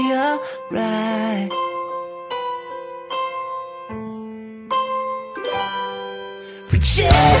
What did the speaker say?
be alright. For just